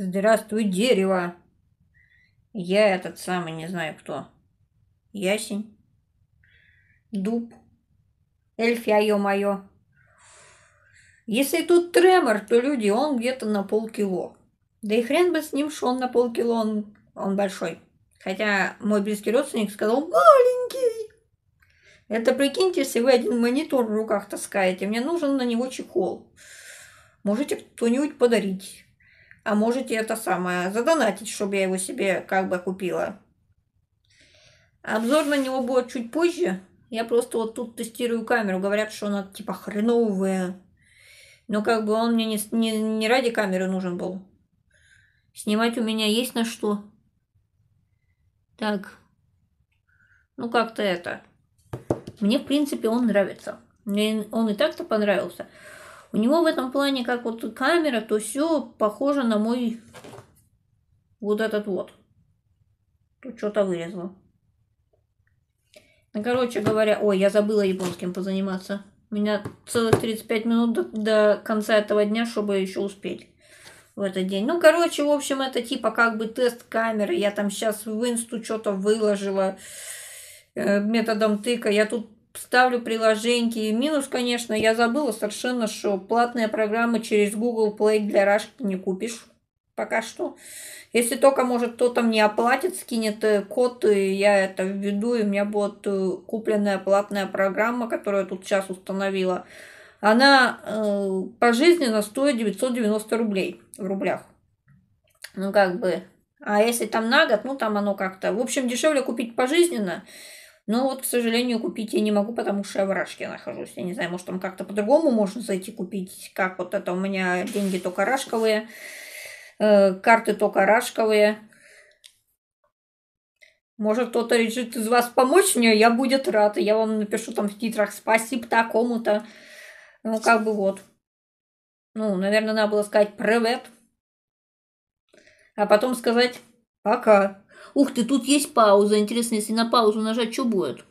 Здравствуй, дерево. Я этот самый, не знаю кто. Ясень. Дуб. Эльфя, ё-моё. Если тут тремор, то люди, он где-то на полкило. Да и хрен бы с ним, что он на полкило, он, он большой. Хотя мой близкий родственник сказал маленький. Это прикиньте, если вы один монитор в руках таскаете, мне нужен на него чехол. Можете кто-нибудь подарить. А можете это самое задонатить, чтобы я его себе как бы купила. Обзор на него будет чуть позже. Я просто вот тут тестирую камеру. Говорят, что она типа хреновая. Но как бы он мне не, не, не ради камеры нужен был. Снимать у меня есть на что. Так. Ну как-то это. Мне, в принципе, он нравится. Мне он и так-то понравился. У него в этом плане, как вот камера, то все похоже на мой вот этот вот. Тут что-то вырезала. Ну, короче говоря, ой, я забыла японским позаниматься. У меня целых 35 минут до, до конца этого дня, чтобы еще успеть в этот день. Ну, короче, в общем, это типа как бы тест камеры. Я там сейчас в инсту что-то выложила э, методом тыка. Я тут ставлю приложеньки. Минус, конечно, я забыла совершенно, что платные программы через Google Play для Рашки не купишь пока что. Если только, может, кто-то мне оплатит, скинет э, код, и я это введу, и у меня будет э, купленная платная программа, которую я тут сейчас установила. Она э, пожизненно стоит 990 рублей в рублях. Ну, как бы. А если там на год, ну, там оно как-то... В общем, дешевле купить пожизненно. Но вот, к сожалению, купить я не могу, потому что я в Рашке нахожусь. Я не знаю, может, там как-то по-другому можно зайти купить. Как вот это у меня деньги только рашковые, э, карты только рашковые. Может, кто-то решит из вас помочь мне, я будет рад. Я вам напишу там в титрах спасибо такому-то. Ну, как бы вот. Ну, наверное, надо было сказать привет. А потом сказать пока. Ух ты, тут есть пауза. Интересно, если на паузу нажать, что будет?